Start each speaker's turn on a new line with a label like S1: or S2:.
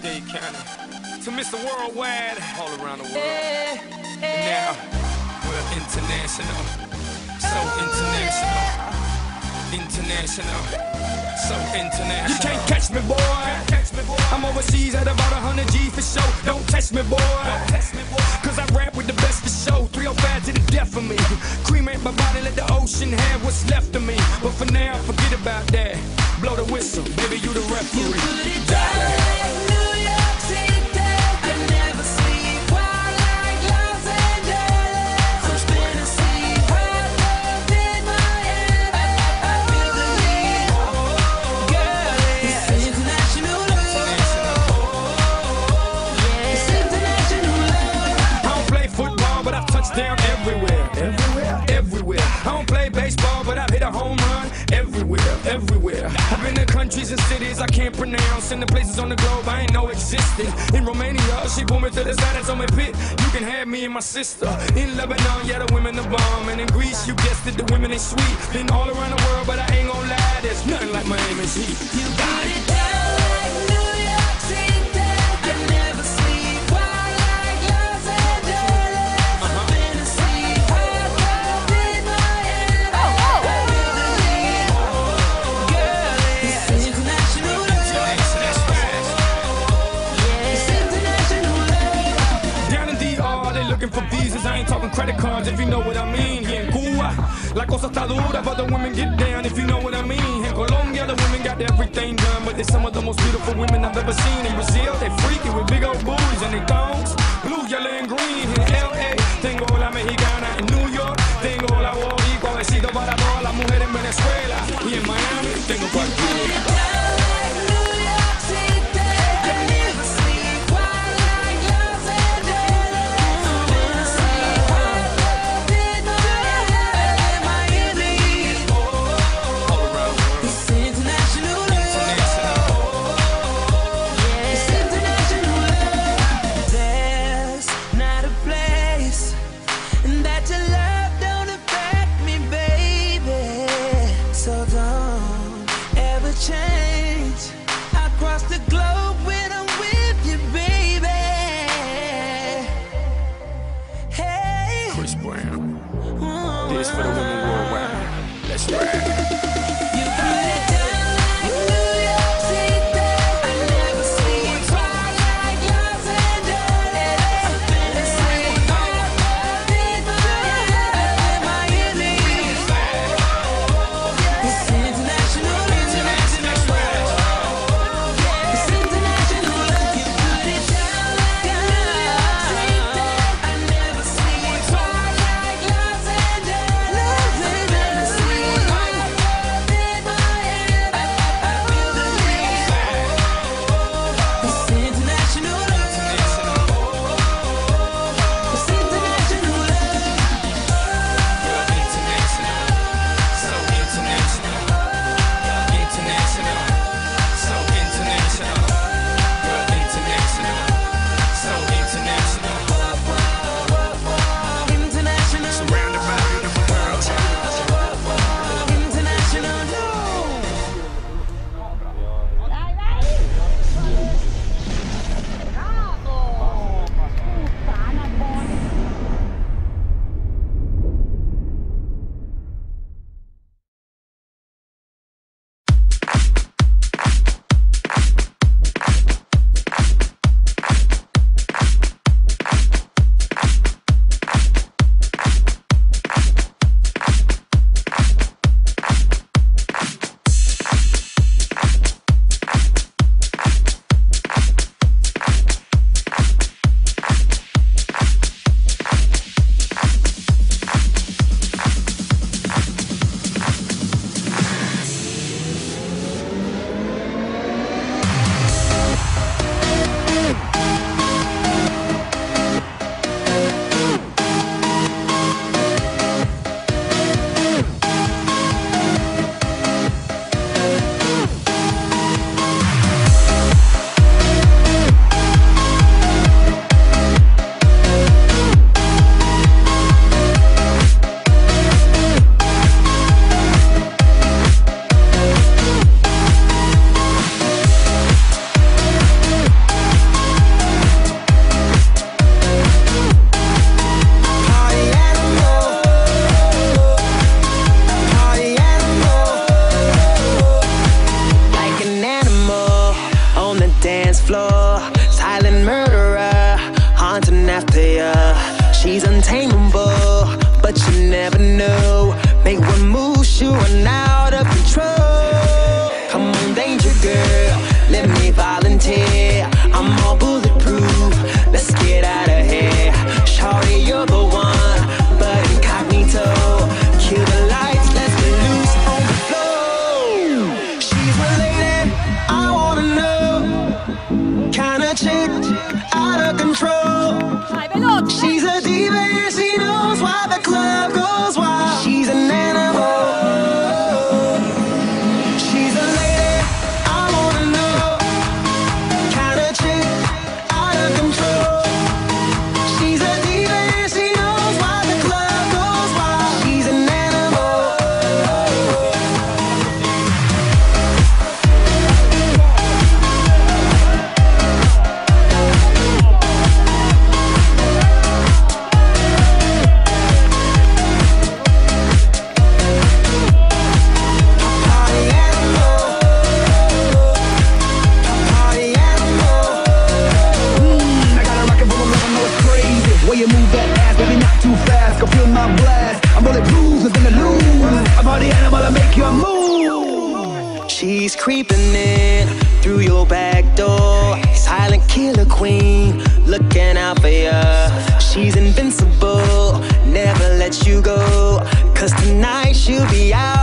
S1: to Mr. Worldwide, all around the world. And now, we're international, so international, international, so international. You can't catch me, boy. I'm overseas at about 100 G for show. Don't test me, boy. Cause I rap with the best for show. 305 to the death of me. Cremate my body, let the ocean have what's left of me. But for now, forget about that. Blow the whistle, baby, you the referee. Darling. Countries and cities I can't pronounce, and the places on the globe I ain't know existed. In Romania, she pulled me to the side and told me, Pit, you can have me and my sister. In Lebanon, yeah, the women are bomb. And in Greece, you guessed it, the women ain't sweet. Been all around the world, but I ain't gonna lie, there's nothing like Miami's heat. You got it. La cosa está dura, but the women get down if you know what I mean. In Colombia, the women got everything done, but they're some of the most beautiful women I've ever seen. In Brazil, they freaky with big old booties and they thongs. Blue, yellow, and green. this for the women worldwide.
S2: Let's ride. She's untamable, but you never know. Make one move, she run out of control. Come on, danger girl, let me volunteer. I'm all bulletproof.
S3: Party animal, I make you move.
S2: She's creeping in through your back door. Silent killer queen, looking out for ya. She's invincible, never let you go. Cause tonight she'll be out